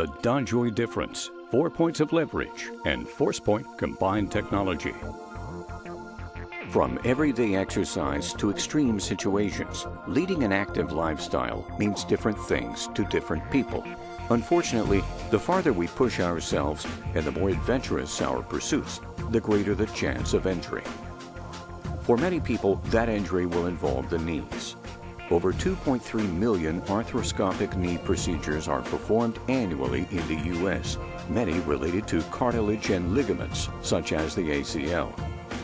The DonJoy difference, four points of leverage, and ForcePoint combined technology. From everyday exercise to extreme situations, leading an active lifestyle means different things to different people. Unfortunately, the farther we push ourselves and the more adventurous our pursuits, the greater the chance of injury. For many people, that injury will involve the knees. Over 2.3 million arthroscopic knee procedures are performed annually in the U.S., many related to cartilage and ligaments, such as the ACL.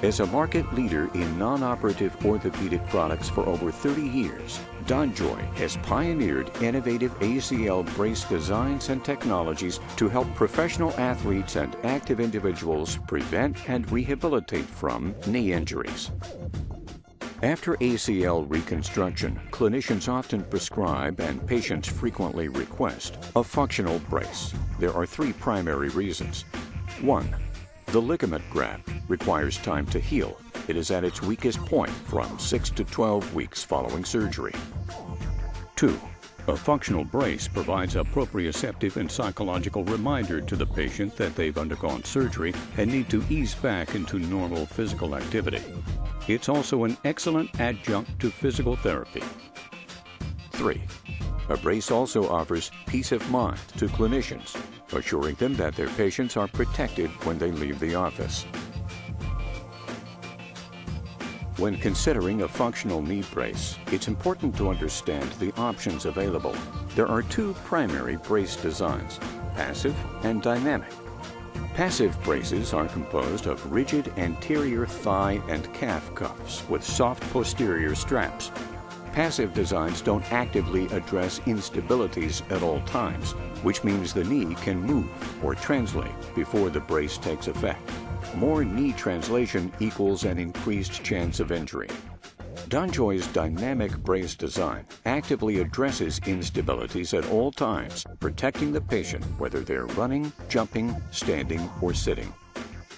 As a market leader in non-operative orthopedic products for over 30 years, DonJoy has pioneered innovative ACL brace designs and technologies to help professional athletes and active individuals prevent and rehabilitate from knee injuries. After ACL reconstruction, clinicians often prescribe and patients frequently request a functional brace. There are three primary reasons. One, the ligament graft requires time to heal. It is at its weakest point from 6 to 12 weeks following surgery. 2. A functional brace provides a proprioceptive and psychological reminder to the patient that they've undergone surgery and need to ease back into normal physical activity. It's also an excellent adjunct to physical therapy. 3. A brace also offers peace of mind to clinicians assuring them that their patients are protected when they leave the office. When considering a functional knee brace, it's important to understand the options available. There are two primary brace designs, passive and dynamic. Passive braces are composed of rigid anterior thigh and calf cuffs with soft posterior straps. Passive designs don't actively address instabilities at all times, which means the knee can move or translate before the brace takes effect. More knee translation equals an increased chance of injury. DonJoy's dynamic brace design actively addresses instabilities at all times, protecting the patient whether they're running, jumping, standing, or sitting.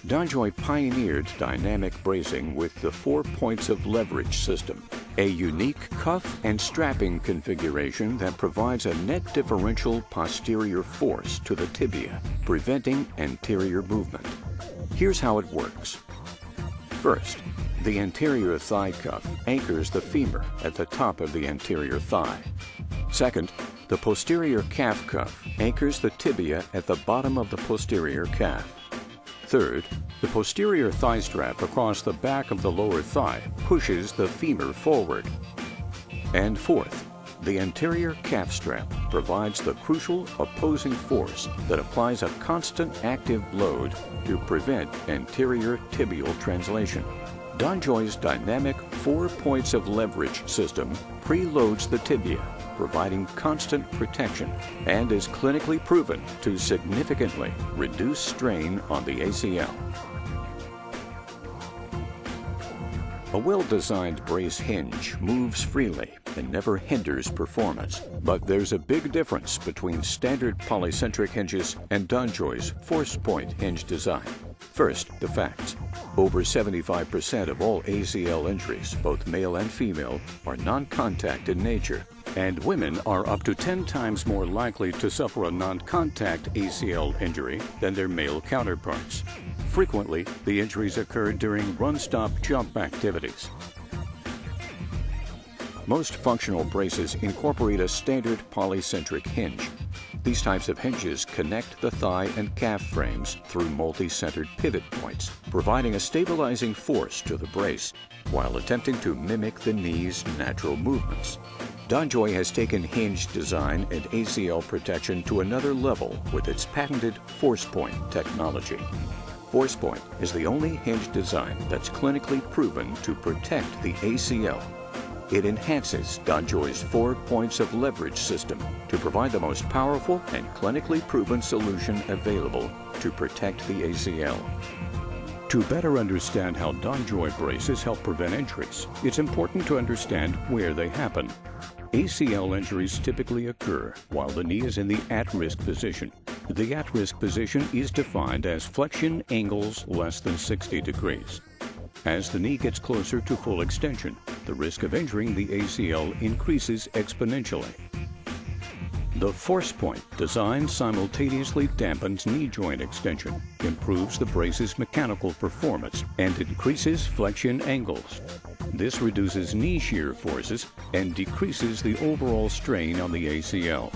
DonJoy pioneered dynamic bracing with the four points of leverage system, a unique cuff and strapping configuration that provides a net differential posterior force to the tibia, preventing anterior movement. Here's how it works. First, the anterior thigh cuff anchors the femur at the top of the anterior thigh. Second, the posterior calf cuff anchors the tibia at the bottom of the posterior calf. Third, the posterior thigh strap across the back of the lower thigh pushes the femur forward. And fourth, the anterior calf strap provides the crucial opposing force that applies a constant active load to prevent anterior tibial translation. DonJoy's dynamic four points of leverage system preloads the tibia providing constant protection and is clinically proven to significantly reduce strain on the ACL. A well-designed brace hinge moves freely and never hinders performance. But there's a big difference between standard polycentric hinges and DonJoy's force point hinge design. First, the facts. Over 75% of all ACL injuries, both male and female, are non-contact in nature and women are up to 10 times more likely to suffer a non-contact ACL injury than their male counterparts. Frequently, the injuries occur during run-stop-jump activities. Most functional braces incorporate a standard polycentric hinge. These types of hinges connect the thigh and calf frames through multi-centered pivot points, providing a stabilizing force to the brace while attempting to mimic the knee's natural movements. DonJoy has taken hinge design and ACL protection to another level with its patented ForcePoint technology. ForcePoint is the only hinge design that's clinically proven to protect the ACL. It enhances DonJoy's four points of leverage system to provide the most powerful and clinically proven solution available to protect the ACL. To better understand how DonJoy braces help prevent injuries, it's important to understand where they happen. ACL injuries typically occur while the knee is in the at-risk position. The at-risk position is defined as flexion angles less than 60 degrees. As the knee gets closer to full extension, the risk of injuring the ACL increases exponentially. The force point design simultaneously dampens knee joint extension, improves the brace's mechanical performance, and increases flexion angles. This reduces knee shear forces and decreases the overall strain on the ACL.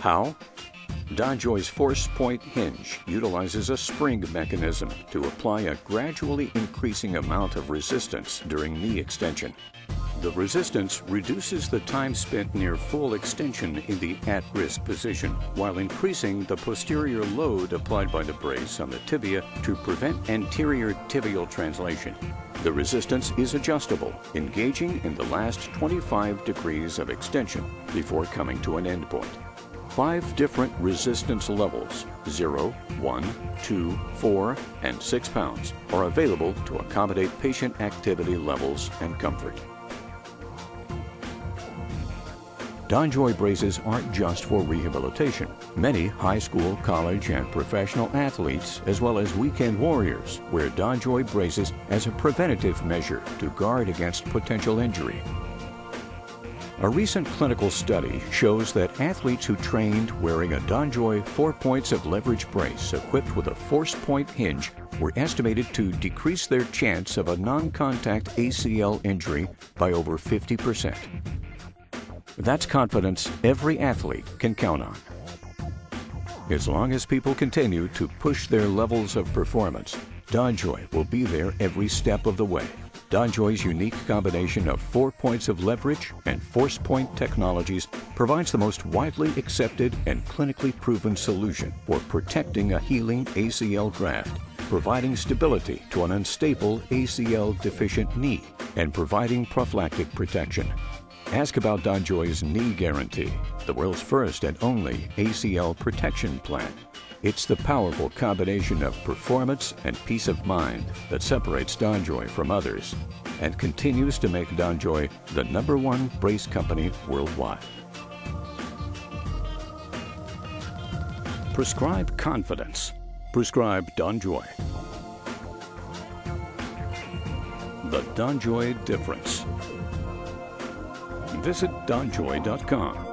How? DonJoy's force point hinge utilizes a spring mechanism to apply a gradually increasing amount of resistance during knee extension. The resistance reduces the time spent near full extension in the at-risk position while increasing the posterior load applied by the brace on the tibia to prevent anterior tibial translation. The resistance is adjustable, engaging in the last 25 degrees of extension before coming to an endpoint. Five different resistance levels 0, 1, 2, 4, and 6 pounds are available to accommodate patient activity levels and comfort. DonJoy braces aren't just for rehabilitation. Many high school, college, and professional athletes, as well as weekend warriors, wear DonJoy braces as a preventative measure to guard against potential injury. A recent clinical study shows that athletes who trained wearing a DonJoy four points of leverage brace equipped with a force point hinge were estimated to decrease their chance of a non contact ACL injury by over 50 percent. That's confidence every athlete can count on. As long as people continue to push their levels of performance, DonJoy will be there every step of the way. DonJoy's unique combination of four points of leverage and force point technologies provides the most widely accepted and clinically proven solution for protecting a healing ACL graft, providing stability to an unstable ACL deficient knee, and providing prophylactic protection. Ask about DonJoy's Knee Guarantee, the world's first and only ACL protection plan. It's the powerful combination of performance and peace of mind that separates DonJoy from others and continues to make DonJoy the number one brace company worldwide. Prescribe confidence. Prescribe DonJoy. The DonJoy difference visit donjoy.com.